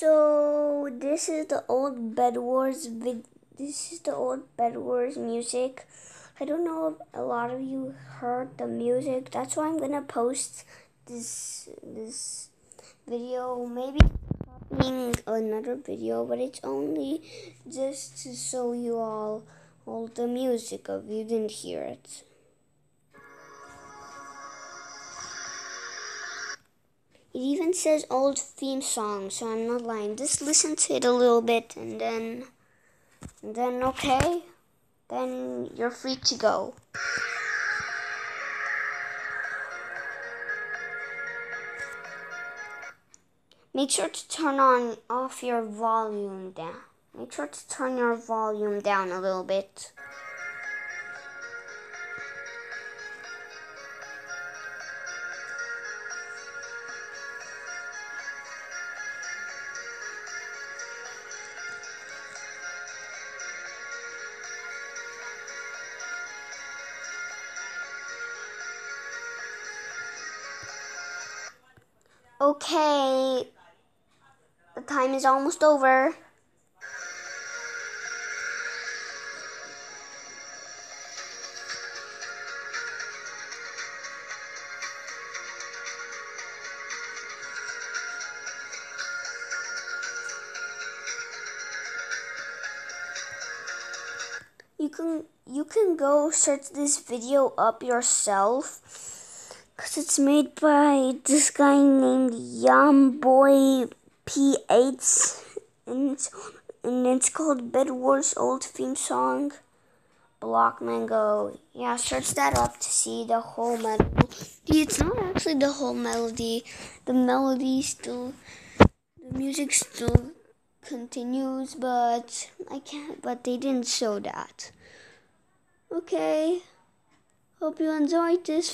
So this is the old Bed Wars vid. This is the old Bed Wars music. I don't know if a lot of you heard the music. That's why I'm gonna post this this video. Maybe copying another video, but it's only just to show you all all the music if you didn't hear it. It even says old theme song, so I'm not lying. Just listen to it a little bit and then and then okay. Then you're free to go. Make sure to turn on off your volume down. Make sure to turn your volume down a little bit. Okay, the time is almost over. You can you can go search this video up yourself because it's made by this guy named Yamboy P8 and it's, and it's called Bed Wars Old Theme Song Blockman Go. Yeah, search that up to see the whole melody. It's not actually the whole melody. The melody still, the music still continues, but I can't, but they didn't show that. Okay. Hope you enjoyed this